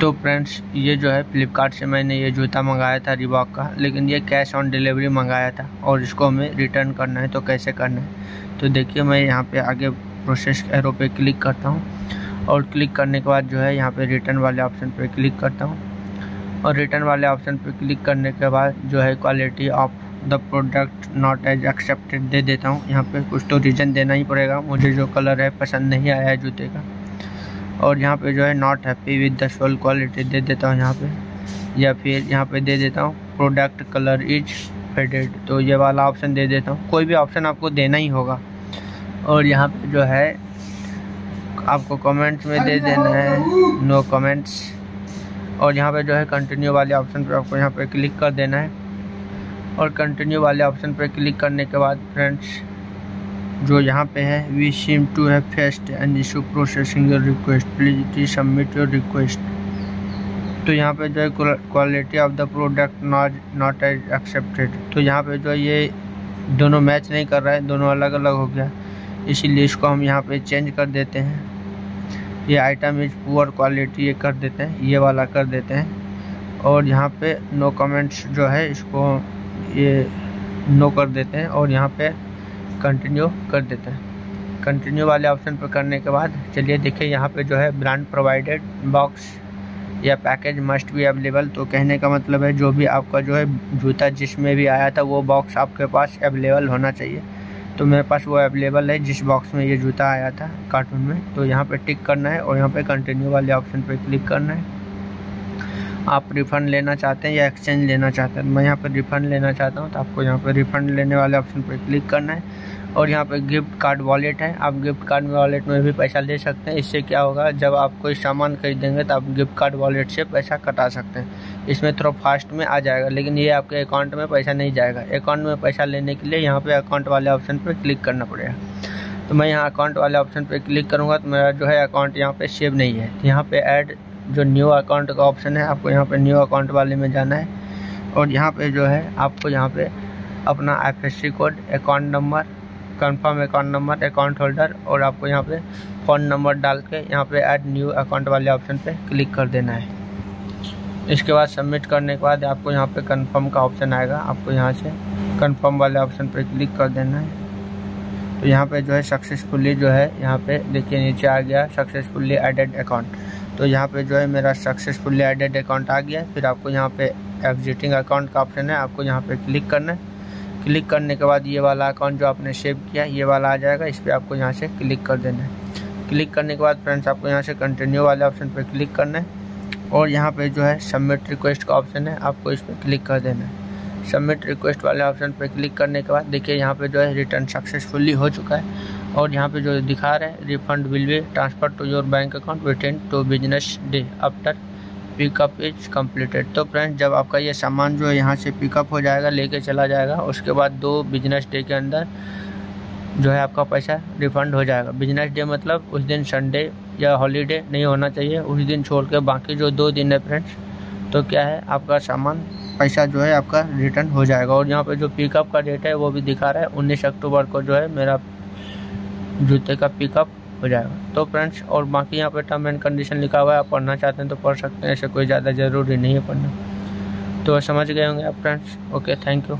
तो फ्रेंड्स, ये जो है फ्लिपकार्ट से मैंने ये जूता मंगाया था रिबॉक का, लेकिन ये कैश ऑन डिलीवरी मंगाया था और इसको हमें रिटर्न करना है तो कैसे करना है? तो देखिए, मैं यहाँ पे आगे प्रोसेस एरो पे क्लिक करता हूँ और क्लिक करने के बाद जो है यहाँ पे रिटर्न वाले ऑप्शन पे क्लिक करता हूँ और रिटर्न वाले ऑप्शन पे क्लिक करने के बाद जो है quality of the product not as accepted दे देता हूँ। यहाँ पर कुछ तो रीज़न देना ही पड़ेगा, मुझे जो कलर है पसंद नहीं आया है जूते का। और यहाँ पे जो है not happy with the sole quality दे देता हूँ यहाँ पे। या फिर यहाँ पे दे देता हूँ प्रोडक्ट कलर इज़ फेडेड तो ये वाला ऑप्शन दे देता हूँ। कोई भी ऑप्शन आपको देना ही होगा। और यहाँ पे जो है, आपको कमेंट्स में दे देना है। नो कमेंट्स और यहाँ पे जो है कंटिन्यू वाले ऑप्शन पर आपको यहाँ पे क्लिक कर देना है। और कंटिन्यू वाले ऑप्शन पर क्लिक करने के बाद फ्रेंड्स जो यहाँ पे है we seem to have faced and issue processing your request please try submit your request तो यहाँ पे जो है quality of the product not not as accepted तो यहाँ पे जो ये दोनों मैच नहीं कर रहा है, दोनों अलग अलग हो गया। इसीलिए इसको हम यहाँ पे चेंज कर देते हैं। ये आइटम इज़ पुअर क्वालिटी ये कर देते हैं, ये वाला कर देते हैं। और यहाँ पे नो कमेंट्स जो है, इसको ये नो कर देते हैं। और यहाँ पे कंटिन्यू कर देते हैं। कंटिन्यू वाले ऑप्शन पर करने के बाद, चलिए देखिए यहाँ पे जो है ब्रांड प्रोवाइडेड बॉक्स या पैकेज मस्ट भी अवेलेबल तो कहने का मतलब है जो भी आपका जो है जूता जिसमें भी आया था, वो बॉक्स आपके पास अवेलेबल होना चाहिए। तो मेरे पास वो अवेलेबल है जिस बॉक्स में ये जूता आया था कार्टून में। तो यहाँ पे टिक करना है और यहाँ पे कंटिन्यू वाले ऑप्शन पे क्लिक करना है। आप रिफ़ंड लेना चाहते हैं या एक्सचेंज लेना चाहते हैं। मैं यहाँ पर रिफ़ंड लेना चाहता हूँ तो आपको यहाँ पर रिफ़ंड लेने वाले ऑप्शन पर क्लिक करना है। और यहाँ पे गिफ्ट कार्ड वॉलेट है। आप गिफ्ट कार्ड वॉलेट में भी पैसा ले सकते हैं। इससे क्या होगा, जब आप कोई सामान खरीदेंगे तो आप गिफ्ट कार्ड वॉलेट से पैसा कटा सकते हैं। इसमें थोड़ा फास्ट में आ जाएगा, लेकिन ये आपके अकाउंट में पैसा नहीं जाएगा। अकाउंट में पैसा लेने के लिए यहाँ पर अकाउंट वाले ऑप्शन पर क्लिक करना पड़ेगा। तो मैं यहाँ अकाउंट वाले ऑप्शन पर क्लिक करूँगा तो मेरा जो है अकाउंट यहाँ पर सेव नहीं है। यहाँ पर ऐड जो न्यू अकाउंट का ऑप्शन है, आपको यहाँ पे न्यू अकाउंट वाले में जाना है। और यहाँ पे जो है, आपको यहाँ पे अपना I code account number confirm account number account holder और आपको यहाँ पे फ़ोन नंबर डाल के यहाँ पे ऐड न्यू अकाउंट वाले ऑप्शन पे क्लिक कर देना है। इसके बाद सबमिट करने के बाद आपको यहाँ पे कंफर्म का ऑप्शन आएगा। आपको यहाँ से कंफर्म वाले ऑप्शन पे क्लिक कर देना है। तो यहाँ पे जो है सक्सेसफुली जो है, यहाँ पे देखिए नीचे आ गया सक्सेसफुली एडेड अकाउंट तो यहाँ पे जो है मेरा सक्सेसफुली एडेड अकाउंट आ गया फिर आपको यहाँ पे एग्जिटिंग अकाउंट का ऑप्शन है। आपको यहाँ पे क्लिक करना है। क्लिक करने के बाद ये वाला अकाउंट जो आपने सेव किया ये वाला आ जाएगा। इस पर आपको यहाँ से क्लिक कर देना है। क्लिक करने के बाद फ्रेंड्स आपको यहाँ से कंटिन्यू वाले ऑप्शन पर क्लिक करना है। और यहाँ पर जो है सबमिट रिक्वेस्ट का ऑप्शन है। आपको इस पर क्लिक कर देना है। सबमिट रिक्वेस्ट वाले ऑप्शन पर क्लिक करने के बाद देखिए यहाँ पे जो है रिटर्न सक्सेसफुली हो चुका है और यहाँ पे जो दिखा रहा है refund will be transfer to your bank account with two business day after pickup is completed तो फ्रेंड्स जब आपका ये सामान जो है यहाँ से पिकअप हो जाएगा, लेके चला जाएगा, उसके बाद दो बिज़नेस डे के अंदर जो है आपका पैसा रिफंड हो जाएगा। बिज़नेस डे मतलब उस दिन संडे या हॉलीडे नहीं होना चाहिए, उस दिन छोड़ के बाकी जो दो दिन है फ्रेंड्स तो क्या है, आपका सामान, पैसा जो है आपका रिटर्न हो जाएगा। और यहाँ पे जो पिकअप का डेट है, वो भी दिखा रहा है, उन्नीस अक्टूबर को जो है मेरा जूते का पिकअप हो जाएगा। तो फ्रेंड्स और बाकी यहाँ पे टर्म एंड कंडीशन लिखा हुआ है, आप पढ़ना चाहते हैं तो पढ़ सकते हैं, ऐसे कोई ज़्यादा ज़रूरी नहीं है पढ़ना। तो समझ गए होंगे आप फ्रेंड्स ओके थैंक यू